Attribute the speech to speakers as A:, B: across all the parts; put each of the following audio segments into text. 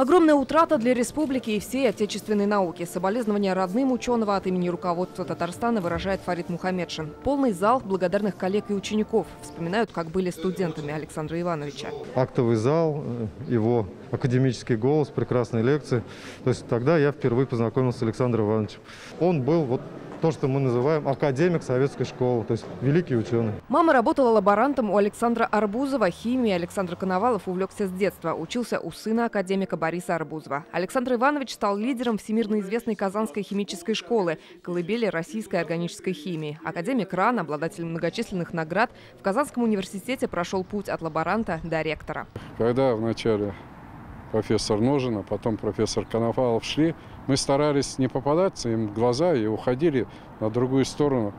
A: Огромная утрата для республики и всей отечественной науки. Соболезнования родным ученого от имени руководства Татарстана выражает Фарид Мухаммедшин. Полный зал благодарных коллег и учеников. Вспоминают, как были студентами Александра Ивановича.
B: актовый зал, э, его академический голос, прекрасные лекции. То есть тогда я впервые познакомился с Александром Ивановичем. Он был вот то, что мы называем академик советской школы, то есть великий ученый.
A: Мама работала лаборантом у Александра Арбузова. Химией Александр Коновалов увлекся с детства. Учился у сына академика Бориса Арбузова. Александр Иванович стал лидером всемирно известной Казанской химической школы, колыбели российской органической химии. Академик РАН, обладатель многочисленных наград, в Казанском университете прошел путь от лаборанта до ректора.
C: Когда вначале профессор Ножин, а потом профессор Коновалов шли, мы старались не попадаться им в глаза и уходили на другую сторону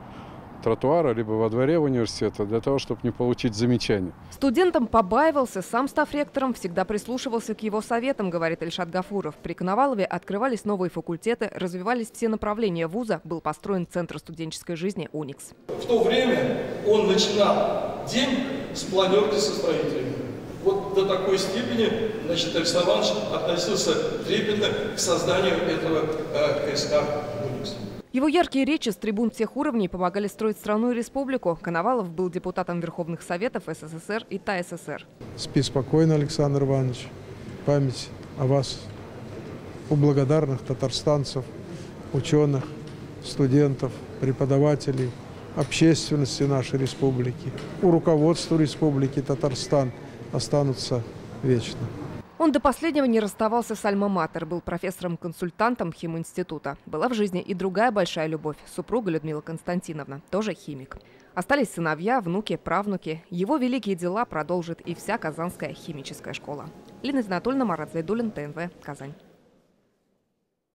C: тротуара, либо во дворе университета, для того, чтобы не получить замечания.
A: Студентам побаивался, сам став ректором, всегда прислушивался к его советам, говорит Ильшат Гафуров. При Коновалове открывались новые факультеты, развивались все направления вуза, был построен Центр студенческой жизни «Уникс».
D: В то время он начинал день с планерки со строителями. Вот до такой степени значит, Александр Иванович относился трепетно к созданию этого э, КСК «Уникс».
A: Его яркие речи с трибун всех уровней помогали строить страну и республику. Коновалов был депутатом Верховных Советов СССР и ТАССР.
E: Спи спокойно, Александр Иванович. Память о вас, у благодарных татарстанцев, ученых, студентов, преподавателей, общественности нашей республики, у руководства республики Татарстан останутся вечно.
A: Он до последнего не расставался с Альма-Матер, был профессором-консультантом химинститута. Была в жизни и другая большая любовь – супруга Людмила Константиновна, тоже химик. Остались сыновья, внуки, правнуки. Его великие дела продолжит и вся Казанская химическая школа. Лина Анатольевна, Марат Зайдулин, ТНВ, Казань.